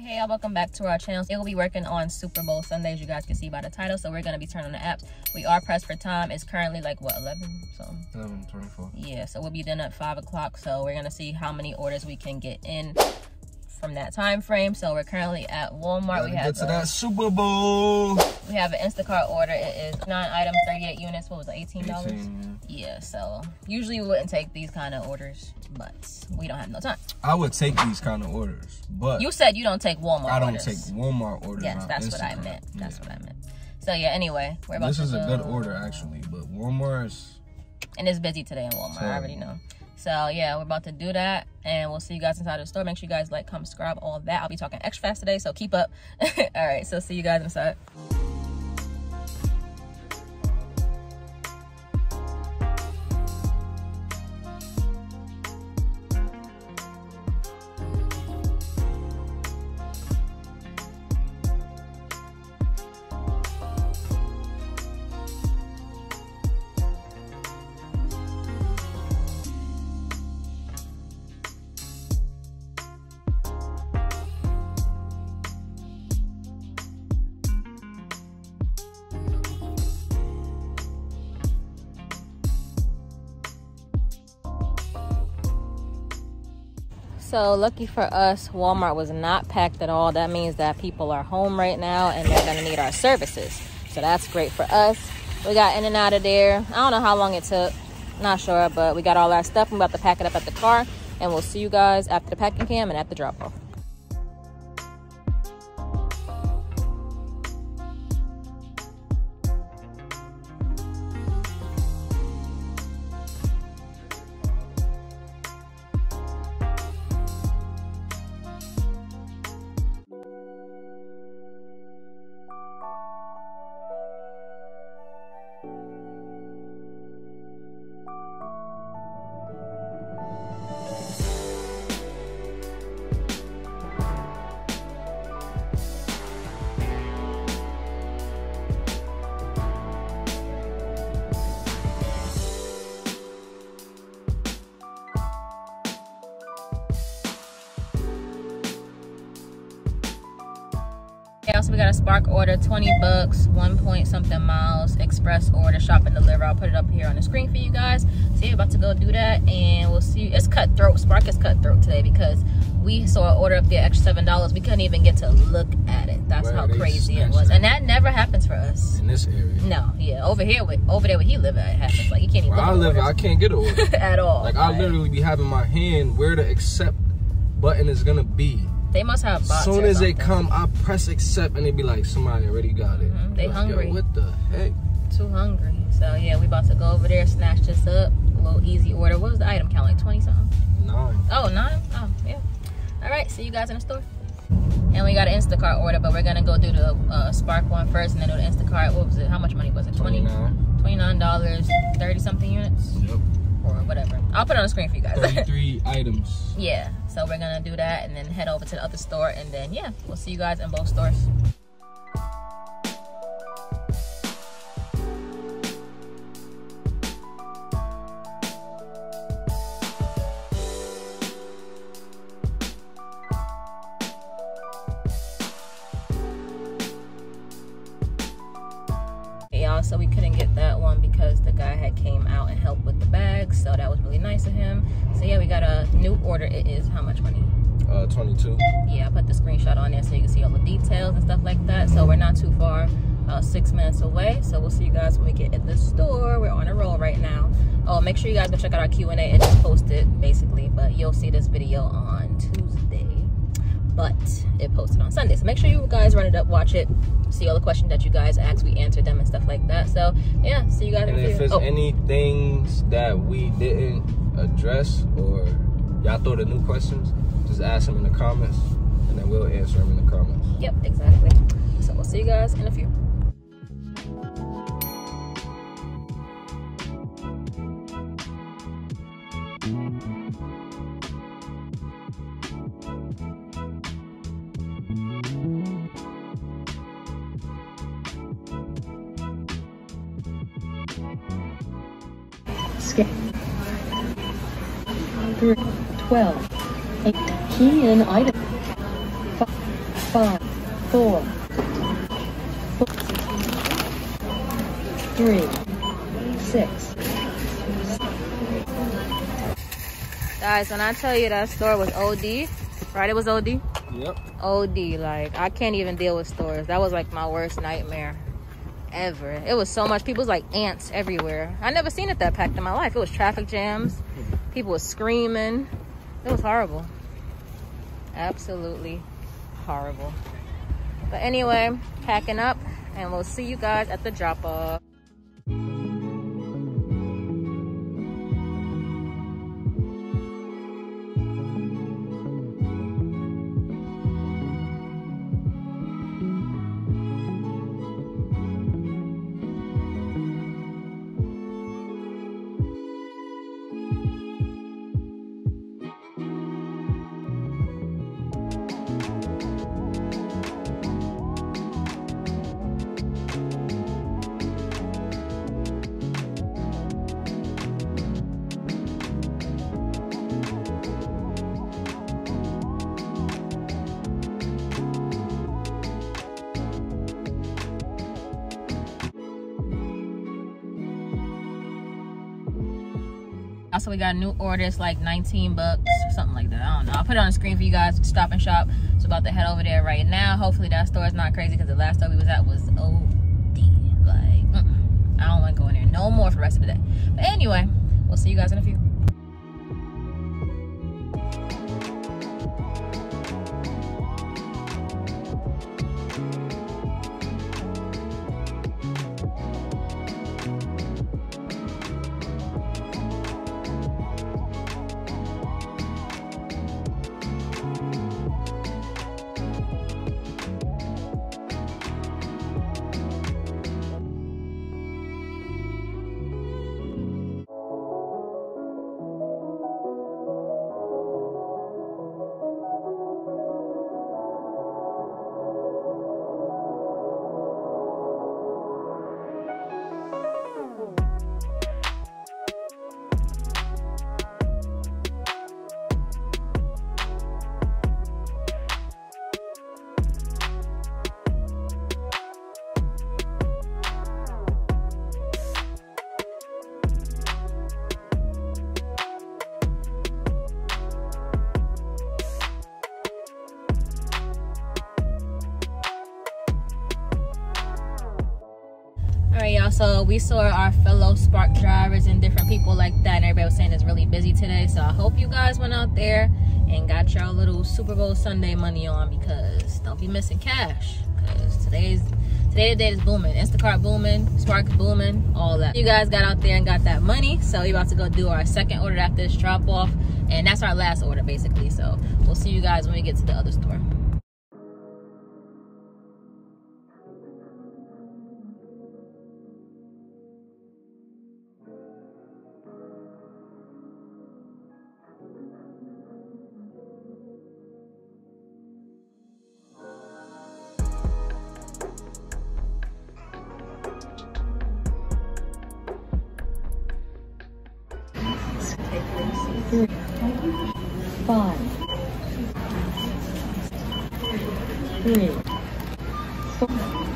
right hey y'all welcome back to our channel. It will be working on super bowl sundays you guys can see by the title so we're going to be turning the apps. We are pressed for time. It's currently like what 11 something? 11 24 yeah so we'll be done at five o'clock so we're going to see how many orders we can get in from that time frame. So we're currently at walmart. Gotta we have get to that super bowl have an instacart order it is nine items 38 units what was it 18 dollars 18, yeah. yeah so usually we wouldn't take these kind of orders but we don't have no time i would take these kind of orders but you said you don't take walmart i don't orders. take walmart orders Yes, that's what I meant. That's Yeah. what I meant. So yeah, anyway, we're about this to This is a good order actually but walmart's And it's busy today in Walmart. I already know. So yeah, we're about to do that and we'll see you guys inside the store. Make sure you guys like, comment, subscribe, all that. I'll be talking extra fast today, so keep up. all right, so see you guys inside. So lucky for us, Walmart was not packed at all. That means that people are home right now and they're gonna need our services. So that's great for us. We got in and out of there. I don't know how long it took. Not sure, but we got all our stuff. I'm about to pack it up at the car and we'll see you guys after the packing cam and at the drop off. Also we got a Spark order, 20 bucks, one point something miles, express order, shop and deliver. I'll put it up here on the screen for you guys. So you're about to go do that and we'll see. It's cutthroat. Spark is cutthroat today because we saw an order up there extra seven dollars. We couldn't even get to look at it. That's Where how crazy it was. And that never happens for us. in this area No, yeah. Over here with over there where he live at it happens. Like you can't even i live i can't get an order at all. like i Like, literally be having my hand where the accept button is gonna be they must have bots As soon as they come, I press accept and they be like, somebody already got it. Mhm, they Like, hungry. Yo, what the heck? too hungry. So yeah, we about to go over there, snatch this up. A little easy order. What was the item count? Like 20 something? Nine. Oh, nine? Oh, yeah. All right, see you guys in the store. And we got an Instacart order, but we're gonna go do the uh, Spark one first and then do the Instacart. What was it? How much money was it? 20 29. $29, 30 something units Yep. Whatever. I'll put it on the screen for you guys. Three items. yeah, so we're gonna do that and then head over to the other store and then yeah, we'll see you guys in both stores. So we couldn't get that one because the guy had came out and helped with the bags so that was really nice of him. So yeah we got a new order. It is how much money? Uh, 22. yeah i put the screenshot on there so you can see all the details and stuff like that. So we're not too far uh, six minutes away. So we'll see you guys when we get at the store. We're on a roll right now. Oh make sure you guys go check out our q&a it just posted basically but you'll see this video on tuesday but it posted on sunday. So make sure you guys run it up watch it see all the questions that you guys asked. We answered them and stuff like that. So yeah see you guys in And if there's oh, any things that we didn't address or y'all throw the new questions, just ask them in the comments and then we'll answer them in the comments. yep exactly. So we'll see you guys in a few Skip. 12. 8. Key in item. five, four, three, six. Guys, when I tell you that store was OD, right? It was OD? Yep. OD. Like, I can't even deal with stores. That was like my worst nightmare ever. It was so much. People was like ants everywhere. I never seen it that packed in my life. It was traffic jams. People was screaming. It was horrible. Absolutely horrible. But anyway, packing up and we'll see you guys at the drop off. Also, we got a new orders like 19 bucks or something like that. I don't know. I'll put it on the screen for you guys. Stop and shop. So about to head over there right now. Hopefully that store is not crazy because the last store we was at was OD. Like, mm -mm. I don't want to go in there no more for the rest of the day. But anyway, we'll see you guys in a few. So we saw our fellow Spark drivers and different people like that, and everybody was saying it's really busy today. So I hope you guys went out there and got y'all little Super Bowl Sunday money on because don't be missing cash. Because today's today the day is booming. Instacart booming, Spark booming, all that. You guys got out there and got that money. So we're about to go do our second order after this drop off, and that's our last order basically. So we'll see you guys when we get to the other store. Three, five, three, four, four.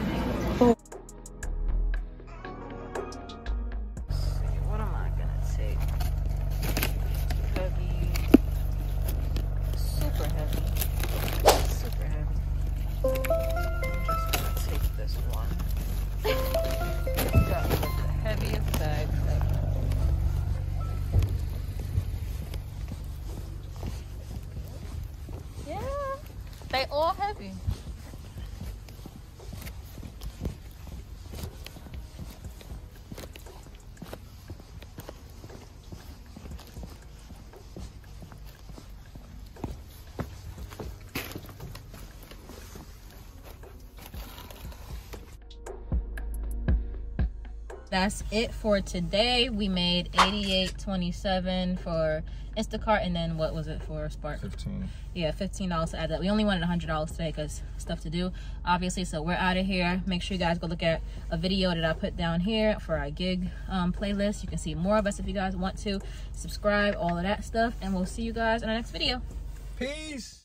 That's it for today. We made 88.27 for instacart and then what was it for spark? 15. yeah $15 to add that. We only wanted $100 today because stuff to do obviously so we're out of here. Make sure you guys go look at a video that i put down here for our gig um, playlist. You can see more of us if you guys want to subscribe all of that stuff and we'll see you guys in our next video. Peace.